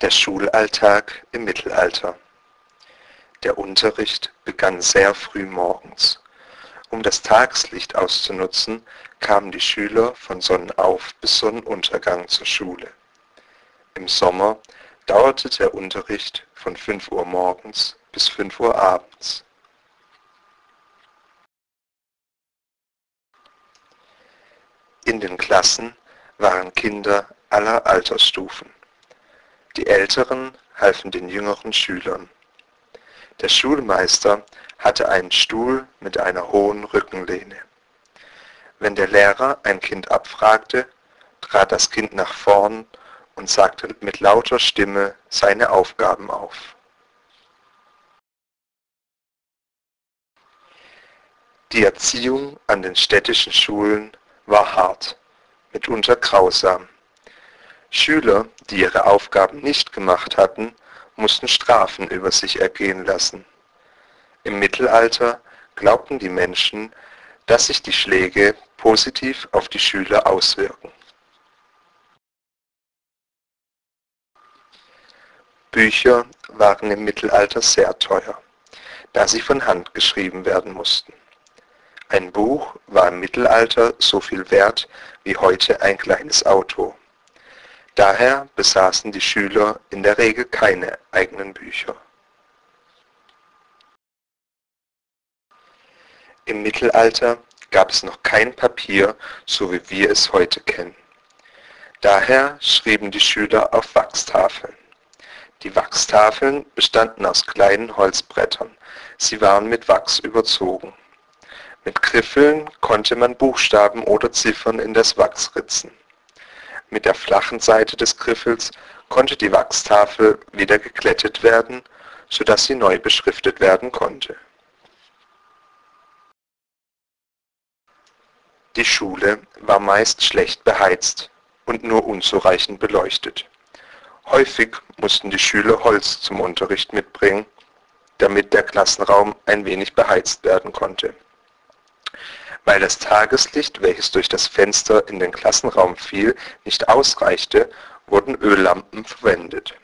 Der Schulalltag im Mittelalter. Der Unterricht begann sehr früh morgens. Um das Tageslicht auszunutzen, kamen die Schüler von Sonnenauf bis Sonnenuntergang zur Schule. Im Sommer dauerte der Unterricht von 5 Uhr morgens bis 5 Uhr abends. In den Klassen waren Kinder aller Altersstufen. Die Älteren halfen den jüngeren Schülern. Der Schulmeister hatte einen Stuhl mit einer hohen Rückenlehne. Wenn der Lehrer ein Kind abfragte, trat das Kind nach vorn und sagte mit lauter Stimme seine Aufgaben auf. Die Erziehung an den städtischen Schulen war hart, mitunter grausam. Schüler, die ihre Aufgaben nicht gemacht hatten, mussten Strafen über sich ergehen lassen. Im Mittelalter glaubten die Menschen, dass sich die Schläge positiv auf die Schüler auswirken. Bücher waren im Mittelalter sehr teuer, da sie von Hand geschrieben werden mussten. Ein Buch war im Mittelalter so viel wert wie heute ein kleines Auto. Daher besaßen die Schüler in der Regel keine eigenen Bücher. Im Mittelalter gab es noch kein Papier, so wie wir es heute kennen. Daher schrieben die Schüler auf Wachstafeln. Die Wachstafeln bestanden aus kleinen Holzbrettern. Sie waren mit Wachs überzogen. Mit Griffeln konnte man Buchstaben oder Ziffern in das Wachs ritzen. Mit der flachen Seite des Griffels konnte die Wachstafel wieder geglättet werden, so dass sie neu beschriftet werden konnte. Die Schule war meist schlecht beheizt und nur unzureichend beleuchtet. Häufig mussten die Schüler Holz zum Unterricht mitbringen, damit der Klassenraum ein wenig beheizt werden konnte. Weil das Tageslicht, welches durch das Fenster in den Klassenraum fiel, nicht ausreichte, wurden Öllampen verwendet.